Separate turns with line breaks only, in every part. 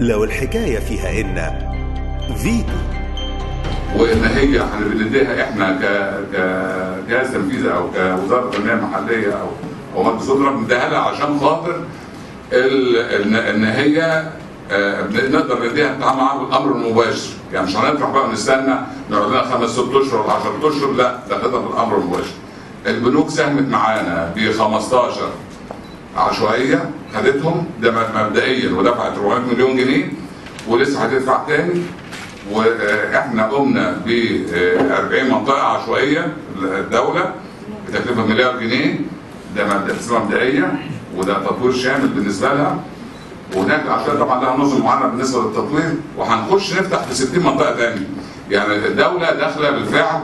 لو الحكاية فيها إن فيتو.
وإن هي إحنا ك كجهاز تنفيذي أو كوزارة التنميه المحلية أو أو مركز بنديها لها عشان خاطر إن هي آه، نقدر نديها التعامل معاها بالامر المباشر. يعني مش هنطرح بقى ونستنى نقعد لنا خمس ست أشهر ولا 10 أشهر لا ده نقدر بالامر المباشر. البنوك ساهمت معانا ب 15 عشوائية. خدتهم ده مبدئيا ودفعت 400 مليون جنيه ولسه هتدفع تاني. وإحنا قمنا ب 40 منطقة عشوائية الدولة بتكلفة مليار جنيه. ده اسمها مبدئية وده تطوير شامل بالنسبة لها. وهناك العشوائية طبعا لها نظم معينه بالنسبة للتطوير. وهنخش نفتح في 60 منطقة تاني. يعني الدولة داخلة بالفعل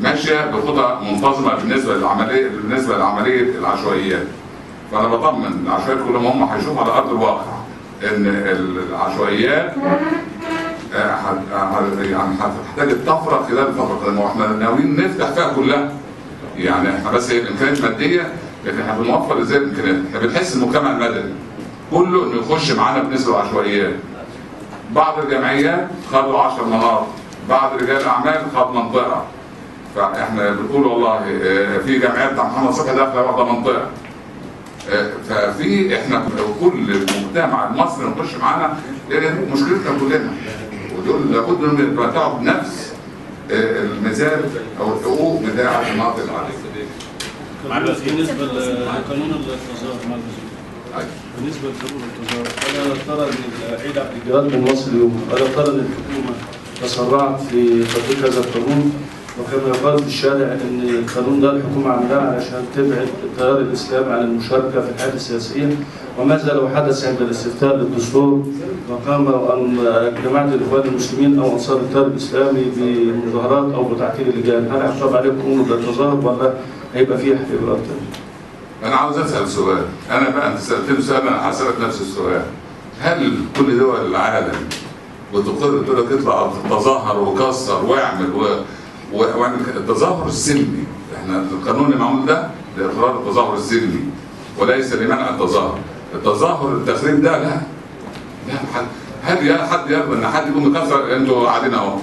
ماشية بخطى منتظمة بالنسبة للعملية بالنسبة لعملية العشوائيات. فأنا بطمن. العشوائيات كلهم هم هيشوفوا على أرض الواقع إن العشوائيات آه، يعني هتحتاج الطفره خلال الفترة القادمه وإحنا ناويين نفتح فيها كلها. يعني إحنا بس هي الإمكانيات ماديه لكن إحنا بنوفر إزاي الإمكانيات؟ إحنا بنحس المجتمع المدني كله إنه يخش معانا بالنسبة للعشوائيات بعض الجمعيات خدوا 10 مناطق بعض رجال الاعمال خد منطقة. فإحنا بنقول والله آه، في جمعيات بتاع محمد صبحي داخلة واخدة منطقة. ففي إحنا كل المجتمع المصري نخش معانا لأن مشكلتنا كلنا ودول لابد انهم يتمتعوا بنفس آه، الميزان أو الحقوق بتاعه المناطق العاديه.
معلش بالنسبة لقانون التظاهر
أيوة.
بالنسبة لقانون التظاهر الا ترى إن عيد عبد الجلال بن مصر اليوم الا ترى إن الحكومة تسرعت في تطبيق هذا القانون وكما يقال في الشارع إن القانون ده الحكومة عاملاه علشان تبعد التيار الاسلامي عن المشاركة في الحياة السياسية. وماذا لو حدث عند الاستفتاء للدستور وقام جماعة الإخوان المسلمين أو أنصار التيار الإسلامي بمظاهرات أو بتعطيل اللجان. هل هيحصل قانون التظاهر ولا هيبقى فيه ثانية؟
أنا عاوز أسأل سؤال. أنا بقى أنت سألتني سؤال أنا هسالك نفس السؤال. هل كل دول العالم بتقر تقول لك اطلع تظاهر وكسر واعمل و... و... واعمل ك- التظاهر السلمي إحنا القانون اللي معمول ده لإقرار التظاهر السلمي وليس لمنع التظاهر. التظاهر التخريب ده لا لا حد هل يا حد يرضى إن حد يقوم يكسر أنتوا قاعدين أهو.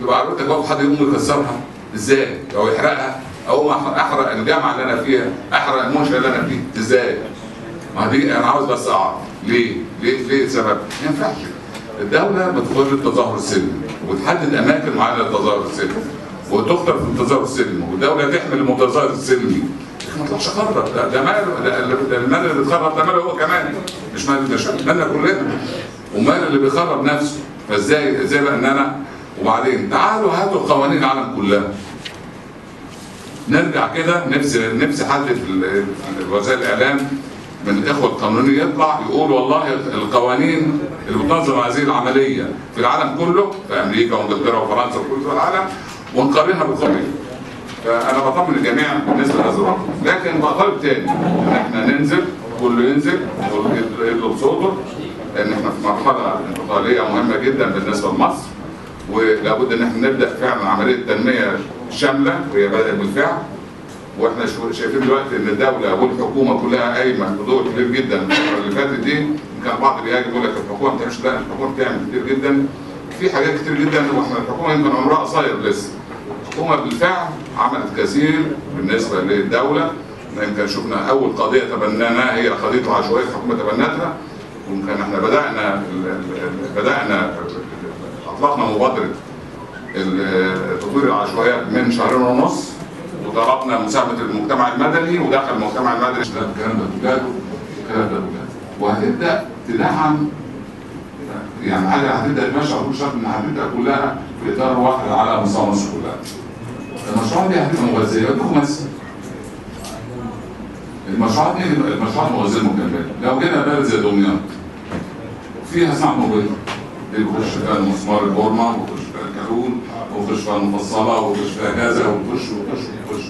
يبقى عرفتك واقف حد يقوم يكسرها؟ إزاي؟ أو يحرقها؟ أو احرق الجامعة اللي أنا فيها أحرق المنشاه اللي أنا فيه؟ إزاي؟ ما دي أنا عاوز بس أعرف. ليه؟ ليه ليه السبب؟ ما ينفعش. الدولة بتخرج التظاهر السلمي وتحدد أماكن معينة للتظاهر السلمي. وتخطر في التظاهر السلمي والدولة تحمل المتظاهر السلمي ما تطلعش خرب ده ده مال ده- ده المال اللي اتخرب ده ماله هو كمان. مش مال مش مالنا كلنا. ومال اللي بيخرب نفسه. فازاي إزاي بقى ان أنا؟ وبعدين تعالوا هاتوا قوانين العالم كلها. نرجع كده نفسي نفسي حد في وسائل الإعلام. من الإخوة القانونيين يطلع يقول والله القوانين اللي بتنظم هذه العملية في العالم كله في أمريكا وإنجلترا وفرنسا وكل العالم ونقارنها بالقانون فأنا بطمن الجميع بالنسبة الامر لكن بطالب تاني إن إحنا ننزل كله ينزل يطلب صوته لأن إحنا في مرحلة انتقالية مهمة جدا بالنسبة لمصر. ولابد إن إحنا نبدأ فعلا عملية تنمية شاملة وهي بدات بالفعل. وإحنا شايفين دلوقتي إن الدولة والحكومة كلها قايمة بدور كبير جدا. الفترة اللي فاتت دي كان البعض بيهاجم يقول لك الحكومة ما بتعملش لا الحكومة بتعمل كتير جدا. في حاجات كتير جدا وإحنا الحكومة يمكن عمرها قصير لسه. الحكومة بالفعل عملت كثير بالنسبة للدولة. يمكن شفنا أول قضية تبناها هي قضية العشوائيه الحكومة تبنتها. ويمكن إحنا بدأنا بدأنا أطلقنا مبادرة تطوير العشوائيات من شهرين ونص وطلبنا مساهمة المجتمع المدني ودخل المجتمع المدني. لا الكلام ده الكلام ده وهتبدأ تدعم يعني هتبدأ تمشي على طول انها هتبدا كلها؟ في اطار واحد على مستوى مصر كلها. المشروعات دي هتبقى مغذيه مثل المشروعات دي المشروعات المغذيه المكمله لو جينا بلد زي دمياط فيها صناعه موبيل اللي بيخش فيها المسمار البورما ويخش فيها الكالون ويخش فيها المفصلة ويخش فيها كذا ويخش ويخش ويخش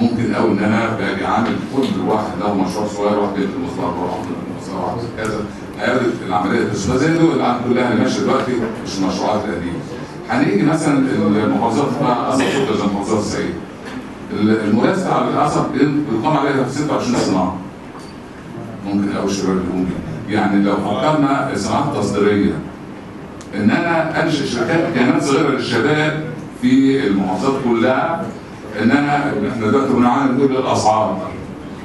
ممكن قوي إن أنا باجي عامل كل واحد له مشروع صغير واحد يدي المسمار واحد يدي المسمار واحد كذا. هياخد العملية تسوى زي دول. كلها اللي ماشية دلوقتي مش المشروعات القديمه هنيجي مثلا المحافظات بقى أصلا زي محافظات الصعيد المراسله على القصب بيقام عليها في 26 صناعة. ممكن قوي الشباب ممكن. يعني لو فكرنا صناعات تصديرية. إن أنا أنشئ شركات كيانات صغيرة للشباب في المحافظات كلها إن أنا إحنا دلوقتي بنعاني نقول الأسعار.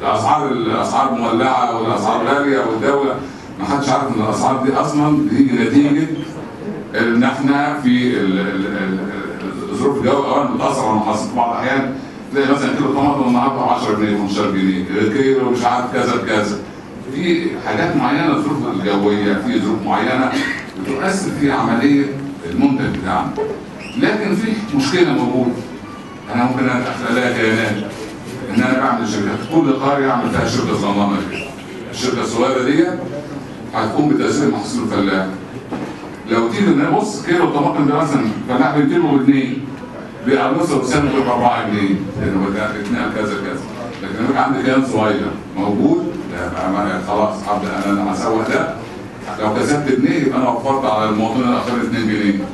الأسعار الأسعار مولعة والأسعار غالية والدولة. ما حدش عارف إن الأسعار دي أصلا بتيجي نتيجة ان إحنا في ظروف الجو اولا بتاثر على المحاصيل في بعض الأحيان. تلاقي مثلا كيلو طماطم النهارده ب 10 جنيه 15 جنيه. كيلو مش عارف كذا بكذا. في حاجات معينة الظروف الجوية في ظروف معينة بتؤثر في عملية المنتج بتاعنا. لكن في مشكلة موجودة. أنا ممكن لها كيانات. إن أنا بعمل شركات كل قرية أعمل فيها شركة صغننه الشركة الصغيرة دي هتقوم بتأثير محصول الفلاح. لو تيجي بص كيلو الطماطم ده مثلا فلاح بيجيبه باثنين بيقلصه بسنه ب 4 جنيه. لأنه بدأ يتنقل كذا كذا. لكن يبقى عندي كيان صغير. موجود؟ ما- خلاص هبدا أنا أنا هسوق ده. لو كسبت جنيه يبقى أنا وفرت على المواطنين الآخرين 2 جنيه.